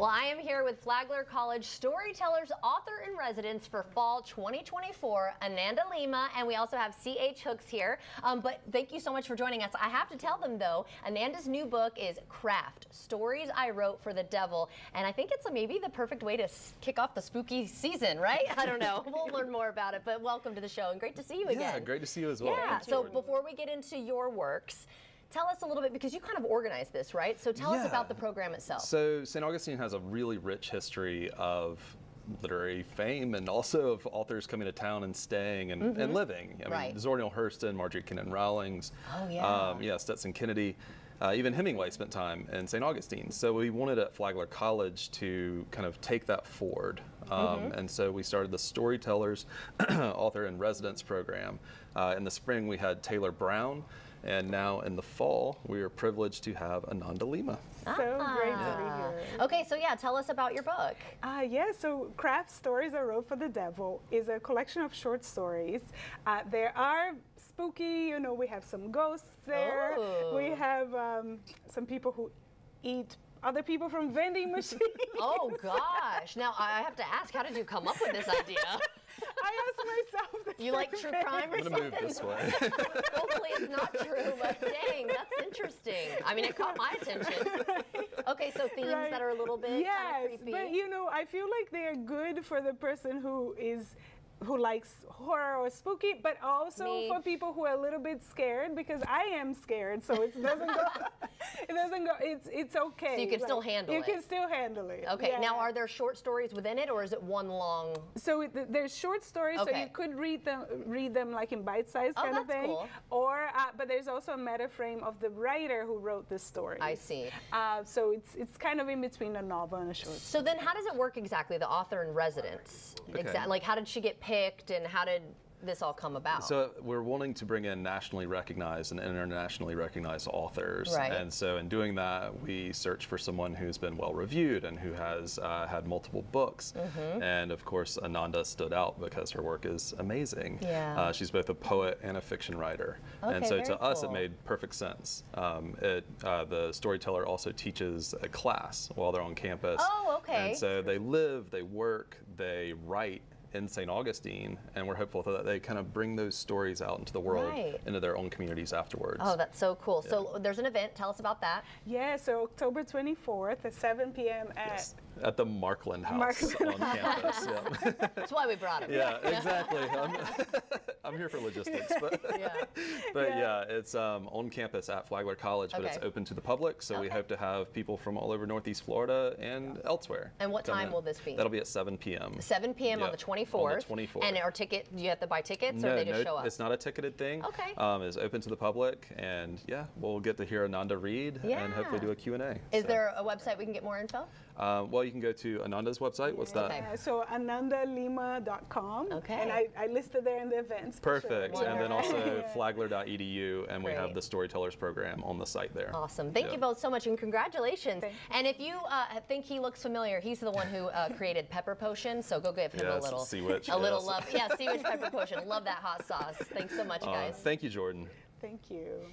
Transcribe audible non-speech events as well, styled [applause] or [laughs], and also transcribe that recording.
Well, I am here with Flagler College Storytellers Author in Residence for Fall 2024, Ananda Lima, and we also have C.H. Hooks here. Um, but thank you so much for joining us. I have to tell them, though, Ananda's new book is Craft, Stories I Wrote for the Devil, and I think it's a, maybe the perfect way to kick off the spooky season, right? [laughs] I don't know. we'll learn more about it, but welcome to the show, and great to see you again. Yeah, great to see you as well. Yeah, so before we get into your works, Tell us a little bit because you kind of organized this, right? So tell yeah. us about the program itself. So St. Augustine has a really rich history of literary fame and also of authors coming to town and staying and, mm-hmm. and living. I right. mean, Zora Neale Hurston, Marjorie Kinnan Rawlings, oh, yeah. Um, yeah, Stetson Kennedy. Uh, even Hemingway spent time in St. Augustine. So we wanted at Flagler College to kind of take that forward. Um, mm-hmm. And so we started the Storytellers [clears throat] Author in Residence program. Uh, in the spring, we had Taylor Brown. And now in the fall, we are privileged to have Ananda Lima. So ah. great to be here. Okay, so yeah, tell us about your book. Uh, yeah, so Craft Stories I Wrote for the Devil is a collection of short stories. Uh, there are spooky, you know, we have some ghosts there. Oh. We have um, some people who eat other people from vending machines. oh gosh! Now I have to ask, how did you come up with this idea? [laughs] I ask myself. you like true crime or I'm something? Move this way. [laughs] Hopefully it's not true, but dang, that's interesting. I mean, it caught my attention. [laughs] Okay, so themes right. that are a little bit yes, creepy. but you know, I feel like they are good for the person who is who likes horror or spooky, but also Me. for people who are a little bit scared because I am scared, so it doesn't go. [laughs] it doesn't go. It's it's okay. So you can like, still handle you it. You can still handle it. Okay. Yeah. Now, are there short stories within it, or is it one long? So it, there's short stories, okay. so you could read them read them like in bite-sized oh, kind of thing. Cool. Or uh, but there's also a meta frame of the writer who wrote this story. I see. Uh, so it's it's kind of in between a novel and a short. So story. then, how does it work exactly? The author in residence. Okay. Exactly. Like, how did she get picked, and how did this all come about? So we're wanting to bring in nationally recognized and internationally recognized authors, right. and so in doing that, we search for someone who's been well reviewed and who has uh, had multiple books. Mm-hmm. And of course, Ananda stood out because her work is amazing. Yeah. Uh, she's both a poet and a fiction writer, okay, and so to cool. us, it made perfect sense. Um, it, uh, the storyteller also teaches a class while they're on campus. Oh, okay. And so they live, they work, they write in St. Augustine, and we're hopeful that they kind of bring those stories out into the world, right. into their own communities afterwards. Oh, that's so cool. Yeah. So there's an event. Tell us about that. Yeah, so October 24th at 7 p.m. at yes. at the Markland House Markland on campus. Yeah. [laughs] That's why we brought him. Yeah, exactly. I'm, [laughs] I'm, here for logistics, but [laughs] yeah, but yeah, yeah it's um, on campus at Flagler College, but okay. it's open to the public. So okay. we hope to have people from all over Northeast Florida and elsewhere. And what time will this be? That'll be at 7 p.m. 7 p.m. Yep. on the 24th. On the 24th. And are ticket? Do you have to buy tickets, no, or they just no, show up? It's not a ticketed thing. Okay. Um, it's open to the public, and yeah, we'll get to hear Ananda read yeah. and hopefully do a Q and A. Is so. there a website we can get more info? Um, well, you can go to Ananda's website. What's that? Okay. So anandalima.com. Okay. And I, I listed there in the events. Perfect. Sure. And then also flagler.edu, and Great. we have the Storytellers program on the site there. Awesome. Thank you both so much, and congratulations. And if you uh, think he looks familiar, he's the one who uh, created Pepper Potion. So go give him yes, a little, sea witch, a little love. Yeah, sea witch [laughs] pepper potion. Love that hot sauce. Thanks so much, uh, guys. Thank you, Jordan. Thank you.